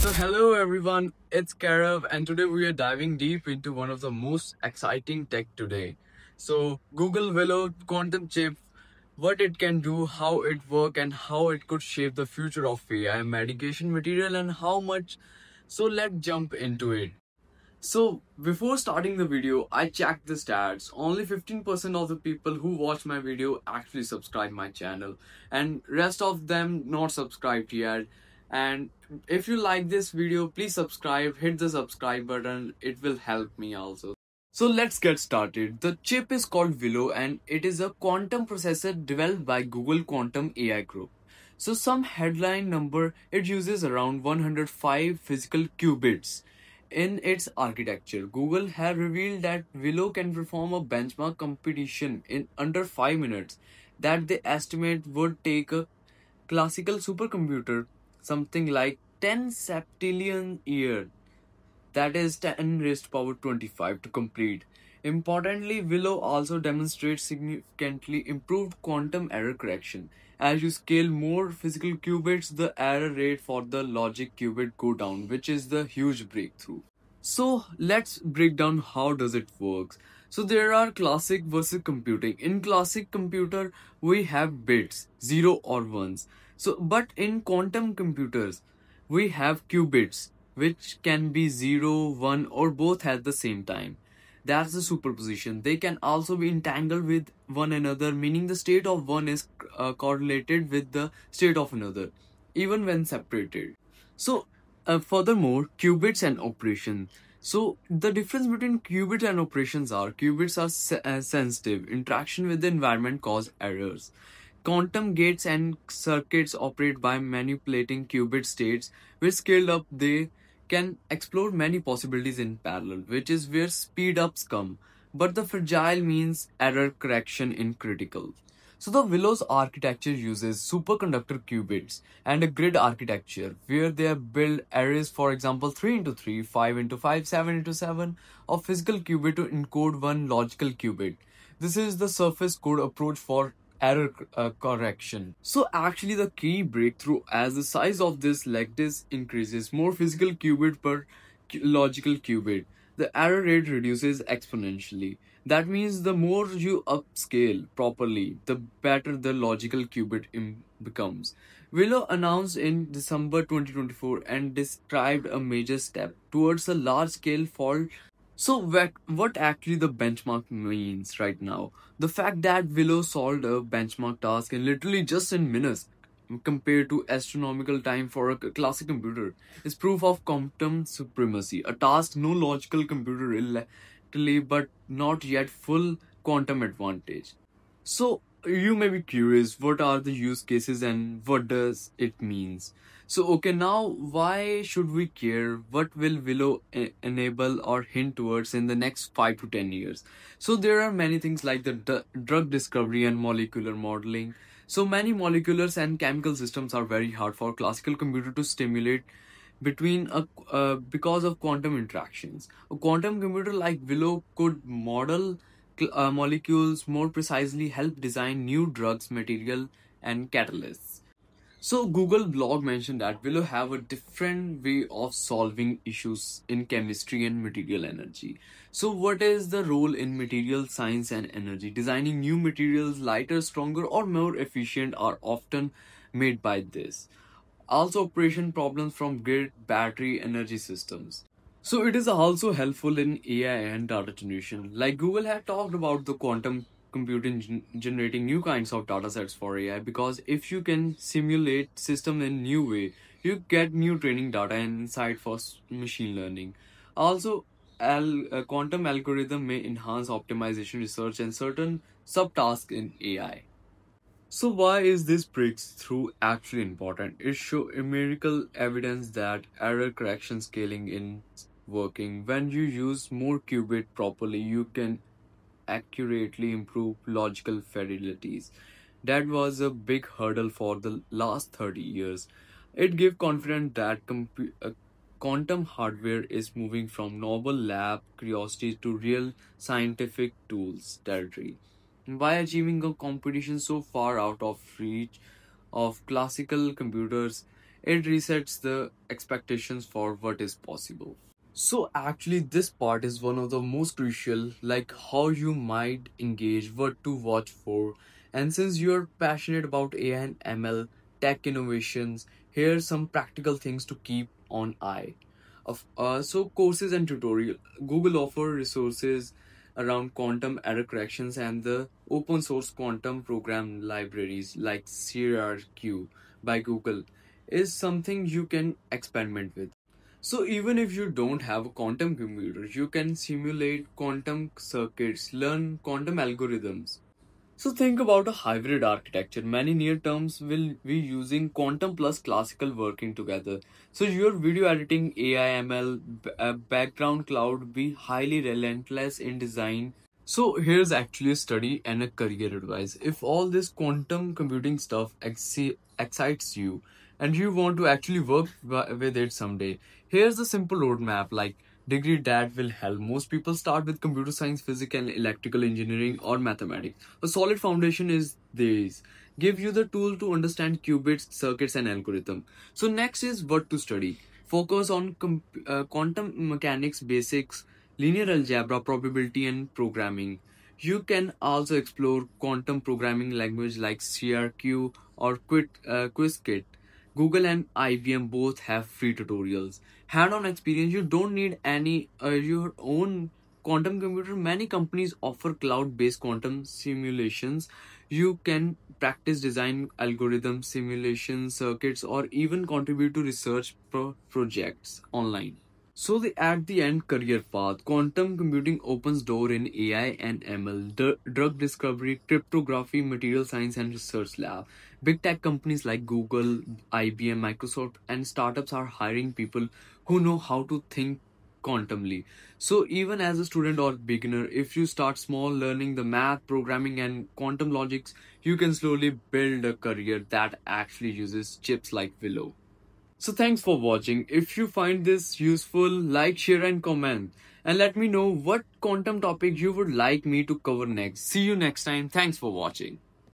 So hello everyone, it's Karav and today we are diving deep into one of the most exciting tech today. So Google Willow quantum chip, what it can do, how it work and how it could shape the future of AI, medication material and how much. So let's jump into it. So before starting the video, I checked the stats. Only 15% of the people who watch my video actually subscribe my channel and rest of them not subscribed yet. And if you like this video, please subscribe, hit the subscribe button. It will help me also. So let's get started. The chip is called Willow and it is a quantum processor developed by Google Quantum AI Group. So some headline number it uses around 105 physical qubits in its architecture, Google have revealed that Willow can perform a benchmark competition in under 5 minutes that they estimate would take a classical supercomputer something like 10 septillion year that is 10 raised to power 25 to complete. Importantly, Willow also demonstrates significantly improved quantum error correction. As you scale more physical qubits, the error rate for the logic qubit go down, which is the huge breakthrough. So let's break down how does it works. So there are classic versus computing. In classic computer, we have bits, 0 or 1s. So but in quantum computers, we have qubits, which can be 0, 1 or both at the same time. That's the superposition. They can also be entangled with one another, meaning the state of one is uh, correlated with the state of another, even when separated. So, uh, furthermore, qubits and operation. So, the difference between qubits and operations are qubits are se uh, sensitive. Interaction with the environment cause errors. Quantum gates and circuits operate by manipulating qubit states, which scaled up they can explore many possibilities in parallel, which is where speed ups come. But the fragile means error correction in critical. So the Willow's architecture uses superconductor qubits and a grid architecture where they are built arrays, for example, 3 into 3, 5 into 5, 7 into 7 of physical qubit to encode one logical qubit. This is the surface code approach for error uh, correction. So actually the key breakthrough as the size of this lattice increases more physical qubit per logical qubit, the error rate reduces exponentially. That means the more you upscale properly, the better the logical qubit becomes. Willow announced in December 2024 and described a major step towards a large scale fault so what actually the benchmark means right now? The fact that Willow solved a benchmark task in literally just in minutes compared to astronomical time for a classic computer is proof of quantum supremacy, a task no logical computer really but not yet full quantum advantage. So you may be curious what are the use cases and what does it means so okay now why should we care? What will willow enable or hint towards in the next 5 to 10 years? So there are many things like the drug discovery and molecular modeling. So many molecular and chemical systems are very hard for classical computer to stimulate between a uh, because of quantum interactions. A quantum computer like willow could model uh, molecules more precisely help design new drugs, material, and catalysts. So Google blog mentioned that Willow have a different way of solving issues in chemistry and material energy. So what is the role in material science and energy? Designing new materials lighter, stronger or more efficient are often made by this. Also operation problems from grid, battery, energy systems. So it is also helpful in AI and data generation. Like Google had talked about the quantum computing gen generating new kinds of data sets for AI because if you can simulate system in new way, you get new training data and insight for machine learning. Also, al uh, quantum algorithm may enhance optimization research and certain subtasks in AI. So why is this breakthrough actually important? It shows empirical evidence that error correction scaling in working. When you use more qubit properly, you can accurately improve logical fidelities. That was a big hurdle for the last 30 years. It gave confidence that uh, quantum hardware is moving from novel lab curiosity to real scientific tools territory. By achieving a competition so far out of reach of classical computers, it resets the expectations for what is possible. So actually this part is one of the most crucial like how you might engage, what to watch for. And since you're passionate about AI and ML tech innovations, here are some practical things to keep on eye. Of uh, so courses and tutorial. Google offer resources around quantum error corrections and the open source quantum program libraries like Cirq by Google is something you can experiment with. So even if you don't have a quantum computer, you can simulate quantum circuits, learn quantum algorithms. So think about a hybrid architecture. Many near terms will be using quantum plus classical working together. So your video editing, AI, ML, uh, background cloud be highly relentless in design. So here's actually a study and a career advice. If all this quantum computing stuff exci- excites you, and you want to actually work with it someday. Here's a simple roadmap like degree that will help. Most people start with computer science, physics, and electrical engineering or mathematics. A solid foundation is this. Give you the tool to understand qubits, circuits, and algorithm. So next is what to study. Focus on uh, quantum mechanics basics, linear algebra, probability, and programming. You can also explore quantum programming language like Cirq or Quit, uh, Qiskit Google and IBM both have free tutorials. Hand-on experience, you don't need any uh, your own quantum computer. Many companies offer cloud-based quantum simulations. You can practice design algorithms, simulation circuits, or even contribute to research pro- projects online. So the at the end career path, quantum computing opens door in AI and ML, drug discovery, cryptography, material science and research lab. Big tech companies like Google, IBM, Microsoft and startups are hiring people who know how to think quantumly. So even as a student or beginner, if you start small learning the math, programming and quantum logics, you can slowly build a career that actually uses chips like Willow. So thanks for watching. If you find this useful, like, share and comment. And let me know what quantum topic you would like me to cover next. See you next time. Thanks for watching.